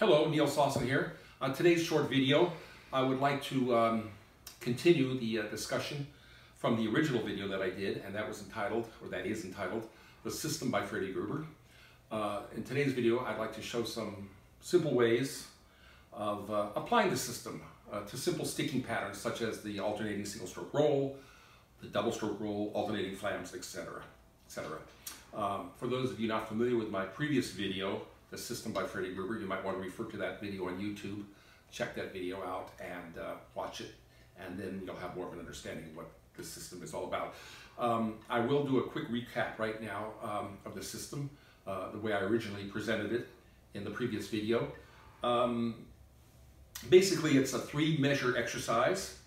Hello, Neal Sausen here. On today's short video, I would like to um, continue the uh, discussion from the original video that I did, and that was entitled, or that is entitled, The System by Freddie Gruber. Uh, in today's video, I'd like to show some simple ways of uh, applying the system uh, to simple sticking patterns such as the alternating single stroke roll, the double stroke roll, alternating flams, etc. etc. Um, for those of you not familiar with my previous video, The System by Freddie Gruber, you might want to refer to that video on YouTube. Check that video out and uh, watch it, and then you'll have more of an understanding of what the system is all about. Um, I will do a quick recap right now um, of the system, uh, the way I originally presented it in the previous video. Um, basically, it's a three measure exercise,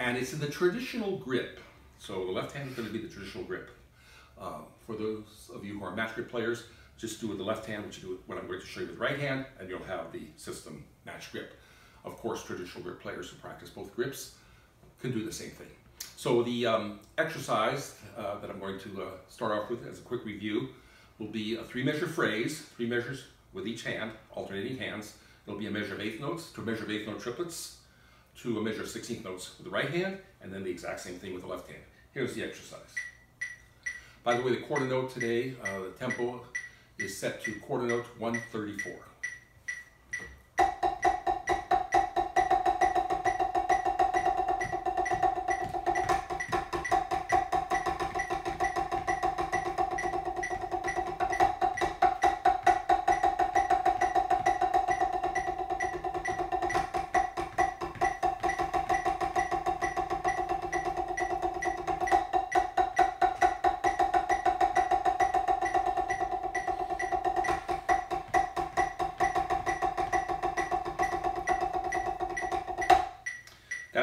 and it's in the traditional grip. So the left hand is going to be the traditional grip. Um, for those of you who are match grip players, just do with the left hand, which you do what I'm going to show you with the right hand, and you'll have the system match grip. Of course, traditional grip players who practice both grips can do the same thing. So the um, exercise uh, that I'm going to uh, start off with as a quick review will be a three measure phrase, three measures with each hand, alternating hands. It'll be a measure of eighth notes to a measure of eighth note triplets to a measure of 16th notes with the right hand, and then the exact same thing with the left hand. Here's the exercise. By the way, the quarter note today, uh, the tempo is set to quarter note 134.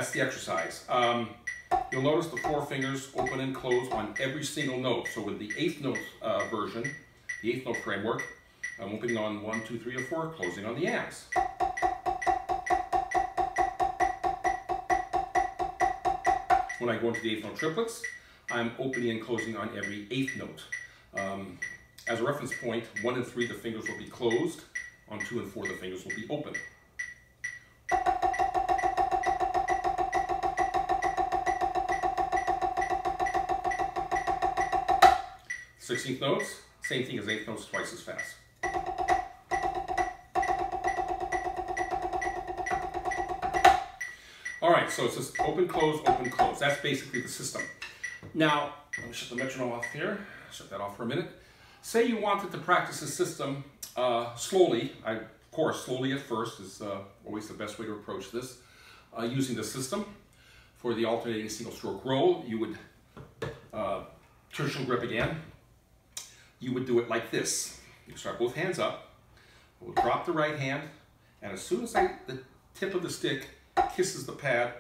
That's the exercise. Um, you'll notice the four fingers open and close on every single note. So with the eighth note uh, version, the eighth note framework, I'm opening on one, two, three, or four, closing on the Ms. When I go into the eighth note triplets, I'm opening and closing on every eighth note. Um, as a reference point, one and three, the fingers will be closed. On two and four, the fingers will be open. 16th notes, same thing as 8th notes, twice as fast. All right, so it's just open, close, open, close. That's basically the system. Now, let me shut the metronome off here. Shut that off for a minute. Say you wanted to practice the system uh, slowly. I, of course, slowly at first is uh, always the best way to approach this. Uh, using the system for the alternating single stroke roll, you would uh, traditional grip again, you would do it like this. You start both hands up, we'll drop the right hand, and as soon as I, the tip of the stick kisses the pad,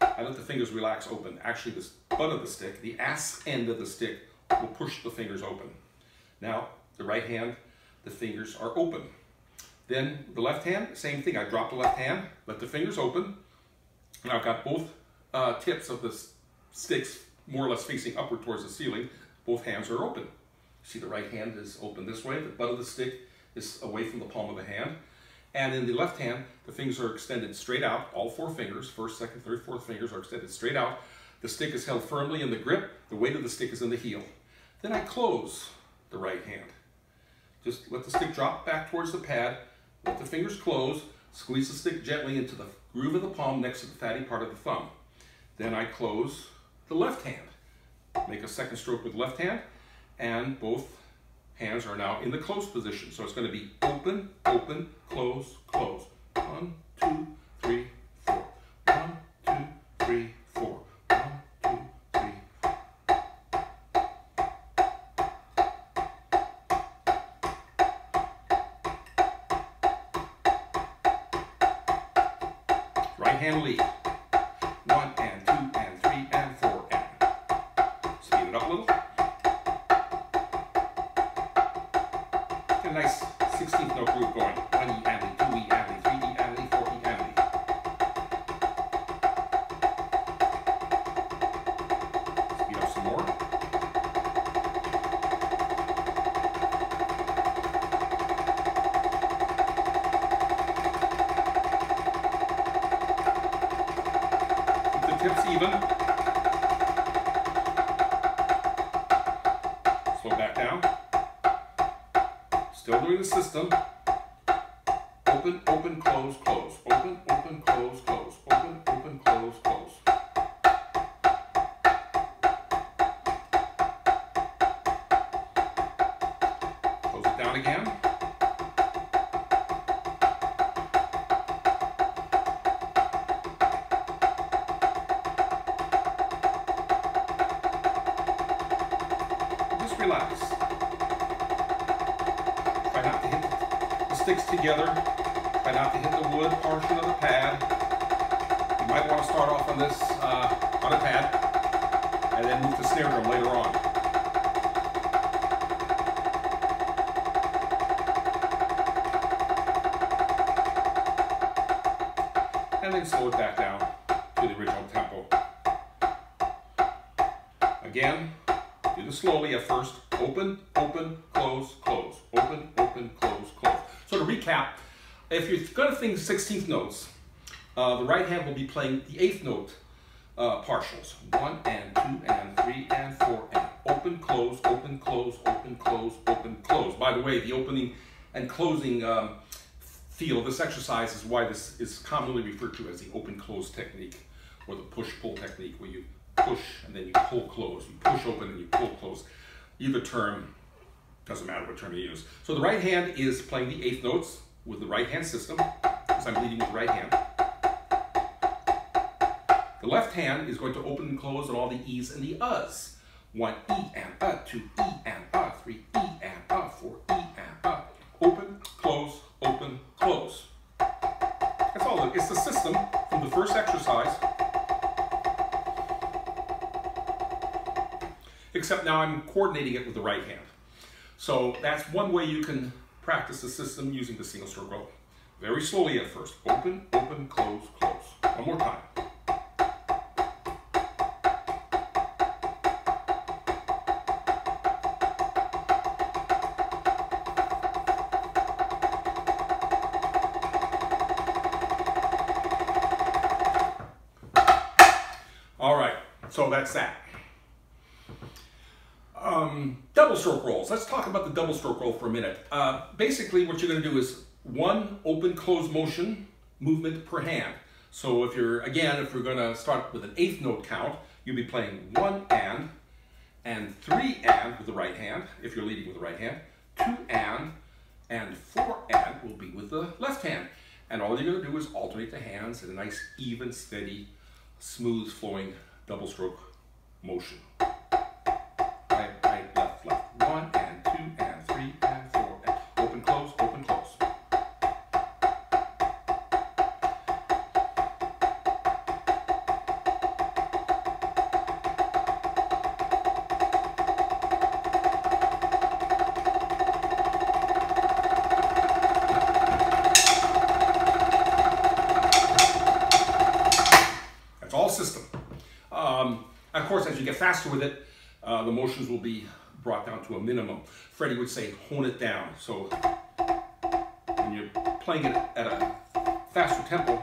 I let the fingers relax open. Actually, the butt of the stick, the ass end of the stick, will push the fingers open. Now, the right hand, the fingers are open. Then the left hand, same thing. I drop the left hand, let the fingers open, and I've got both uh, tips of the sticks more or less facing upward towards the ceiling. Both hands are open. See the right hand is open this way, the butt of the stick is away from the palm of the hand. And in the left hand, the fingers are extended straight out, all four fingers, first, second, third, fourth fingers are extended straight out. The stick is held firmly in the grip, the weight of the stick is in the heel. Then I close the right hand. Just let the stick drop back towards the pad, let the fingers close, squeeze the stick gently into the groove of the palm next to the fatty part of the thumb. Then I close the left hand. Make a second stroke with left hand, and both hands are now in the close position. So it's going to be open, open, close, close. One, two, nice 16th note groove going. Still doing the system. Open, open, close, close. Open, open, close, close. Open, open, close, close. Close it down again. Just relax. Try not to hit the sticks together. Try not to hit the wood portion of the pad. You might want to start off on this uh, on a pad and then move to snare drum later on. And then slow it back down to the original tempo. Again, slowly at first. Open, open, close, close. Open, open, close, close. So to recap, if you're going to think 16th notes, uh, the right hand will be playing the eighth note uh, partials. One and two and three and four and open, close, open, close, open, close, open, close. By the way, the opening and closing um, feel of this exercise is why this is commonly referred to as the open-close technique or the push-pull technique where you push and then you pull close. You push open and you pull close. Either term, doesn't matter what term you use. So the right hand is playing the eighth notes with the right hand system, because I'm leading with the right hand. The left hand is going to open and close on all the E's and the U's. One E and A, two E and A, three E and A, four E and A. Open, close, open, close. That's all. it- It's the system from the first exercise. Except now I'm coordinating it with the right hand. So that's one way you can practice the system using the single stroke roll. Very slowly at first. Open, open, close, close. One more time. All right, so that's that. Um, double stroke rolls. Let's talk about the double stroke roll for a minute. Uh, basically, what you're going to do is one open close motion movement per hand. So if you're, again, if we're going to start with an eighth note count, you'll be playing one and, and three and with the right hand, if you're leading with the right hand, two and, and four and will be with the left hand. And all you're going to do is alternate the hands in a nice, even, steady, smooth flowing double stroke motion. Faster with it, uh, the motions will be brought down to a minimum. Freddie would say, hone it down. So when you're playing it at a faster tempo,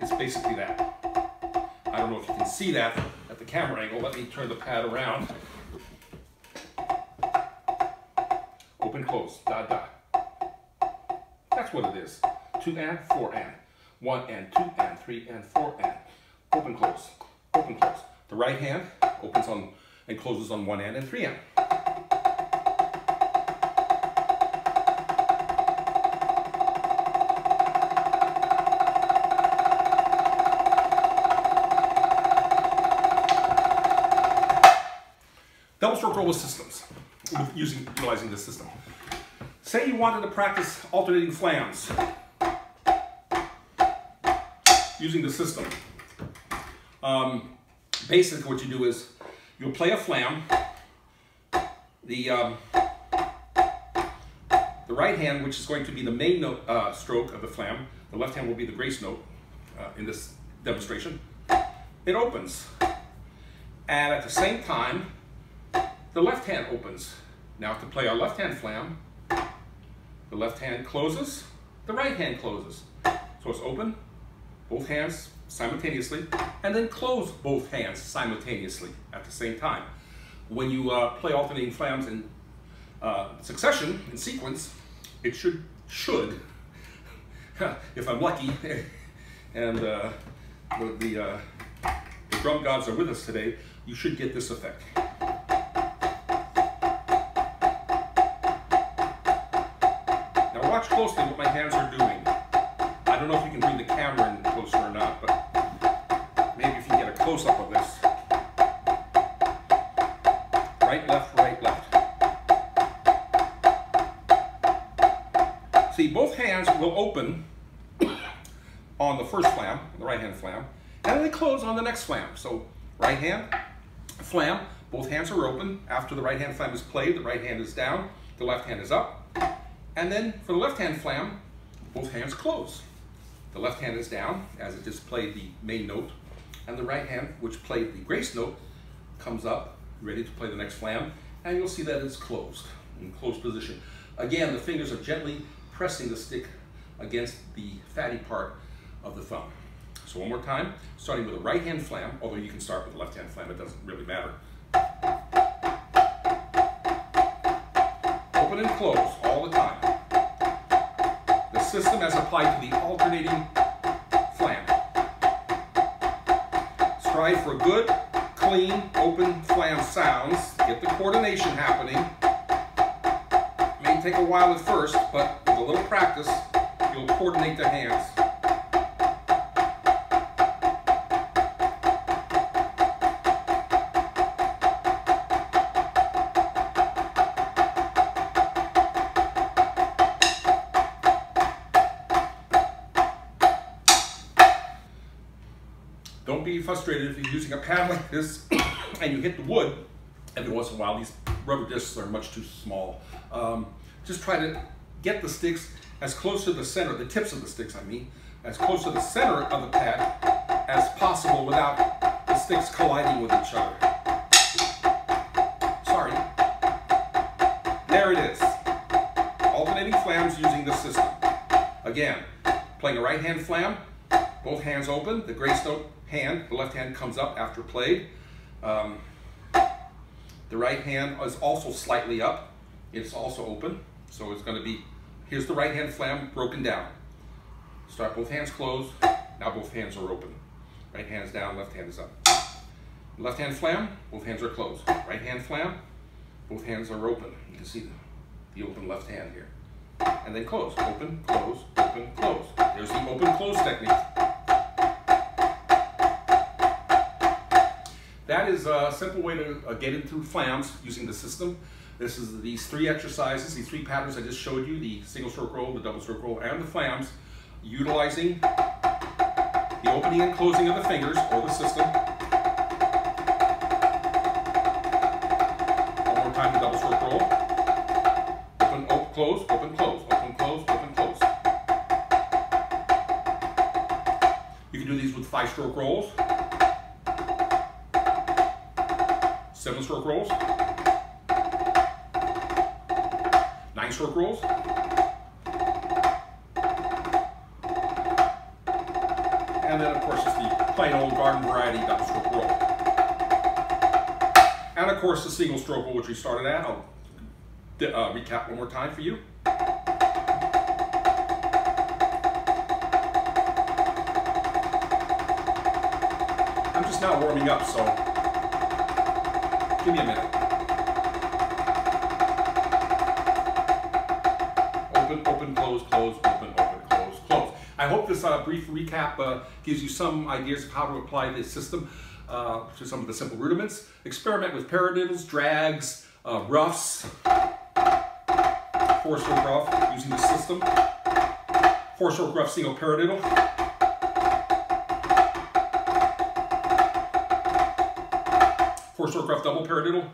it's basically that. I don't know if you can see that at the camera angle. Let me turn the pad around. Open, close, da, da. That's what it is. Two and, four and. One and, two and, three and, four and. Open, close, open, close. The right hand opens on and closes on one end and three end. Double stroke roller systems, with using utilizing this system. Say you wanted to practice alternating flams using the system. Um, basically, what you do is you'll play a flam. The um, the right hand, which is going to be the main note uh, stroke of the flam, the left hand will be the grace note uh, in this demonstration. It opens, and at the same time, the left hand opens. Now to play our left hand flam, the left hand closes, the right hand closes. So it's open, both hands simultaneously, and then close both hands simultaneously at the same time. When you uh, play alternating flams in uh, succession, in sequence, it should, should, if I'm lucky, and uh, the, uh, the drum gods are with us today, you should get this effect. Now watch closely what my hands on the first flam, the right hand flam, and then they close on the next flam. So right hand, flam, both hands are open. After the right hand flam is played, the right hand is down, the left hand is up. And then for the left hand flam, both hands close. The left hand is down, as it just played the main note, and the right hand, which played the grace note, comes up, ready to play the next flam, and you'll see that it's closed, in closed position. Again, the fingers are gently pressing the stick against the fatty part of the thumb. So one more time, starting with a right hand flam, although you can start with a left hand flam, it doesn't really matter. Open and close all the time. The system as applied to the alternating flam. Strive for good, clean, open flam sounds. Get the coordination happening. It may take a while at first, but with a little practice, you'll coordinate the hands. Frustrated if you're using a pad like this and you hit the wood. Every once in a while, these rubber discs are much too small. Um, just try to get the sticks as close to the center, the tips of the sticks, I mean, as close to the center of the pad as possible without the sticks colliding with each other. Sorry. There it is. Alternating flams using the system. Again, playing a right hand flam, both hands open, the grace note hand, the left hand comes up after played. Um, the right hand is also slightly up. It's also open, so it's going to be, here's the right hand flam broken down. Start both hands closed, now both hands are open. Right hand's down, left hand is up. Left hand flam, both hands are closed. Right hand flam, both hands are open. You can see the, the open left hand here. And then close, open, close, open, close. There's the open close technique. That is a simple way to uh, get into flams using the system. This is these three exercises, these three patterns I just showed you, the single stroke roll, the double stroke roll, and the flams, utilizing the opening and closing of the fingers or the system. One more time, the double stroke roll. Open, open, close, open, close, open, close, open, close. You can do these with five stroke rolls. Seven stroke rolls, nine stroke rolls, and then of course it's the plain old garden variety double stroke roll. And of course the single stroke roll which we started at, I'll uh, recap one more time for you. I'm just now warming up, so Give me a minute. Open, open, close, close, open, open, close, close. I hope this uh, brief recap uh, gives you some ideas of how to apply this system uh, to some of the simple rudiments. Experiment with paradiddles, drags, uh, ruffs, four-stroke ruff using the system, four-stroke ruff single paradiddle, stroke ruff double paradiddle,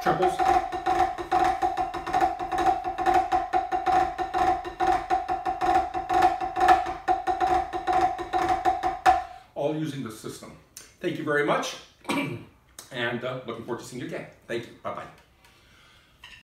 triples, all using the system. Thank you very much, and uh, looking forward to seeing you again. Thank you. Bye-bye.